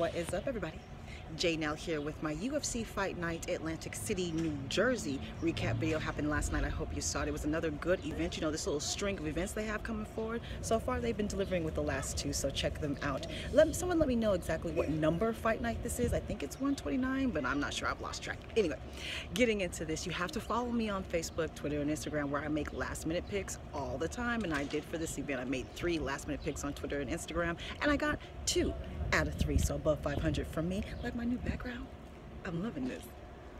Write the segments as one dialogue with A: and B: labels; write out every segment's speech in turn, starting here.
A: What is up everybody? Jaynell here with my UFC Fight Night Atlantic City, New Jersey recap video happened last night. I hope you saw it. It was another good event. You know, this little string of events they have coming forward. So far, they've been delivering with the last two, so check them out. Let Someone let me know exactly what number Fight Night this is. I think it's 129, but I'm not sure. I've lost track. Anyway, getting into this, you have to follow me on Facebook, Twitter, and Instagram where I make last minute picks all the time, and I did for this event. I made three last minute picks on Twitter and Instagram, and I got two out of three, so above 500 from me. Like my new background, I'm loving this.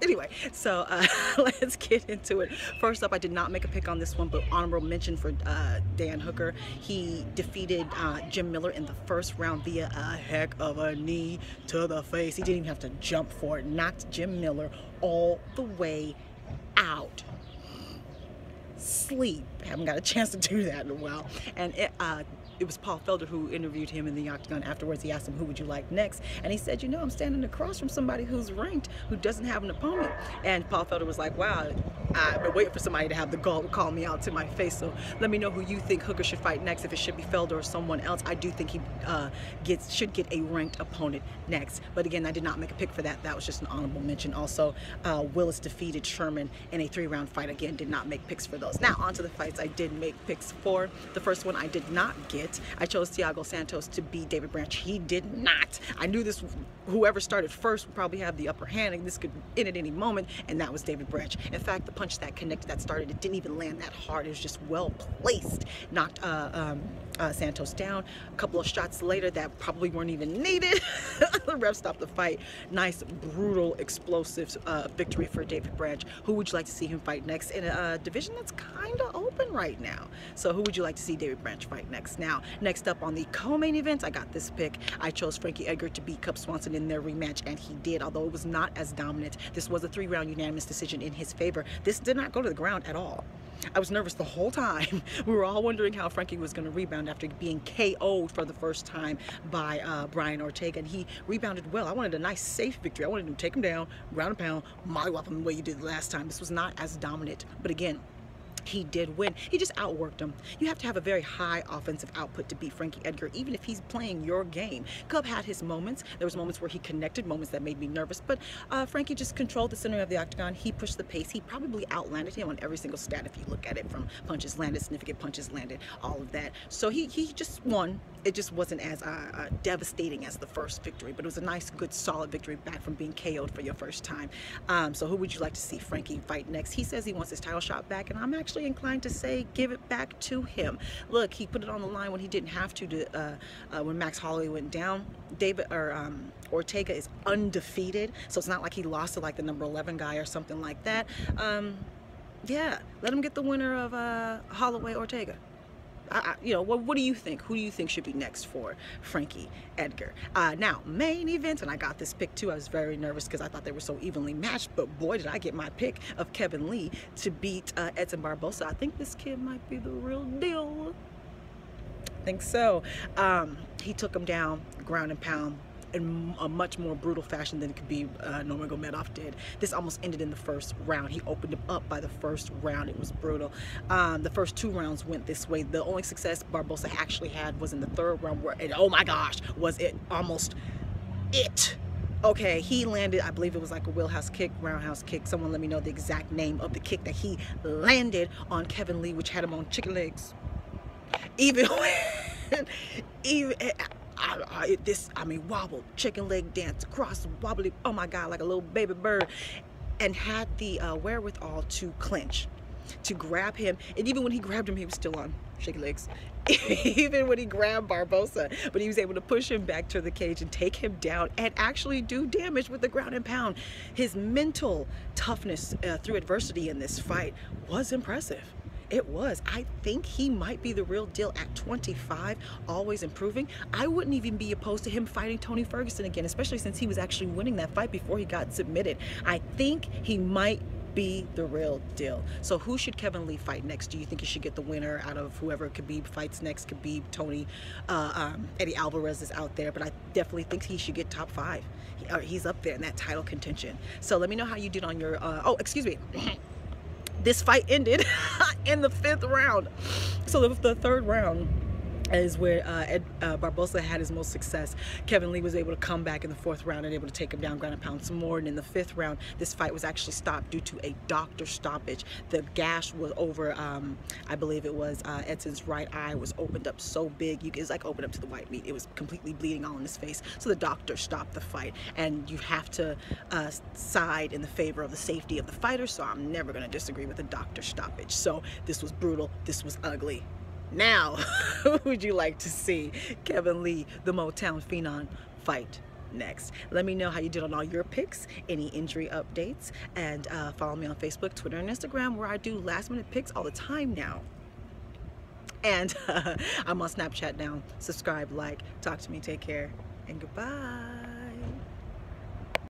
A: Anyway, so uh, let's get into it. First up, I did not make a pick on this one, but honorable mention for uh, Dan Hooker. He defeated uh, Jim Miller in the first round via a heck of a knee to the face. He didn't even have to jump for it. Knocked Jim Miller all the way out sleep. Haven't got a chance to do that in a while. And it, uh, it was Paul Felder who interviewed him in the octagon afterwards. He asked him, who would you like next? And he said, you know, I'm standing across from somebody who's ranked, who doesn't have an opponent. And Paul Felder was like, wow, I've been waiting for somebody to have the gall to call me out to my face. So let me know who you think Hooker should fight next. If it should be Felder or someone else, I do think he uh, gets should get a ranked opponent next. But again, I did not make a pick for that. That was just an honorable mention. Also, uh, Willis defeated Sherman in a three-round fight. Again, did not make picks for those. Now, on to the fights I did make picks for. The first one I did not get. I chose Thiago Santos to beat David Branch. He did not. I knew this, whoever started first would probably have the upper hand and this could end at any moment, and that was David Branch. In fact, the punch that connected, that started, it didn't even land that hard. It was just well placed. Knocked uh, um, uh, Santos down. A couple of shots later that probably weren't even needed. the ref stopped the fight. Nice, brutal, explosive uh, victory for David Branch. Who would you like to see him fight next in a division that's kind of open right now? So who would you like to see David Branch fight next? Now, next up on the co-main event, I got this pick. I chose Frankie Edgar to beat Cub Swanson in their rematch, and he did, although it was not as dominant. This was a three-round unanimous decision in his favor. This did not go to the ground at all. I was nervous the whole time. We were all wondering how Frankie was going to rebound after being KO'd for the first time by uh, Brian Ortega, and he rebounded well. I wanted a nice, safe victory. I wanted to take him down, ground and pound, mollywop him the way you did last time. This was not as dominant, but again, he did win. He just outworked him. You have to have a very high offensive output to beat Frankie Edgar, even if he's playing your game. Cub had his moments. There was moments where he connected, moments that made me nervous, but uh, Frankie just controlled the center of the octagon. He pushed the pace. He probably outlanded him on every single stat if you look at it from punches landed, significant punches landed, all of that. So he, he just won. It just wasn't as uh, uh, devastating as the first victory, but it was a nice, good, solid victory back from being KO'd for your first time. Um, so who would you like to see Frankie fight next? He says he wants his title shot back, and I'm actually actually inclined to say give it back to him. Look, he put it on the line when he didn't have to, to uh, uh, when Max Holloway went down. David or um, Ortega is undefeated, so it's not like he lost to like the number 11 guy or something like that. Um, yeah, let him get the winner of uh, Holloway Ortega. I, you know, what, what do you think? Who do you think should be next for Frankie Edgar? Uh, now, main event, and I got this pick too. I was very nervous because I thought they were so evenly matched, but boy, did I get my pick of Kevin Lee to beat uh, Edson Barboza. I think this kid might be the real deal. I think so. Um, he took him down, ground and pound, in a much more brutal fashion than Khabib uh, Nurmagomedov did. This almost ended in the first round. He opened him up by the first round. It was brutal. Um, the first two rounds went this way. The only success Barboza actually had was in the third round where, it, oh my gosh, was it almost it okay he landed i believe it was like a wheelhouse kick roundhouse kick someone let me know the exact name of the kick that he landed on kevin lee which had him on chicken legs even when, even I, I, this, I mean, wobble, chicken leg dance, cross, wobbly, oh my God, like a little baby bird, and had the uh, wherewithal to clinch, to grab him. And even when he grabbed him, he was still on shaky legs. even when he grabbed Barboza, but he was able to push him back to the cage and take him down and actually do damage with the ground and pound. His mental toughness uh, through adversity in this fight was impressive. It was. I think he might be the real deal at 25, always improving. I wouldn't even be opposed to him fighting Tony Ferguson again, especially since he was actually winning that fight before he got submitted. I think he might be the real deal. So who should Kevin Lee fight next? Do you think he should get the winner out of whoever Khabib fights next? Khabib, Tony, uh, um, Eddie Alvarez is out there, but I definitely think he should get top five. He, uh, he's up there in that title contention. So let me know how you did on your, uh, oh, excuse me. this fight ended in the fifth round. So the, the third round, is where uh, Ed uh, Barboza had his most success. Kevin Lee was able to come back in the fourth round and able to take him down ground and pound some more. And in the fifth round, this fight was actually stopped due to a doctor stoppage. The gash was over, um, I believe it was uh, Edson's right eye was opened up so big, you, it's like opened up to the white meat. It was completely bleeding all in his face. So the doctor stopped the fight. And you have to uh, side in the favor of the safety of the fighter. So I'm never going to disagree with the doctor stoppage. So this was brutal. This was ugly. Now, who would you like to see Kevin Lee, the Motown Phenom, fight next? Let me know how you did on all your picks, any injury updates, and uh, follow me on Facebook, Twitter, and Instagram where I do last minute picks all the time now. And uh, I'm on Snapchat now. Subscribe, like, talk to me, take care, and goodbye.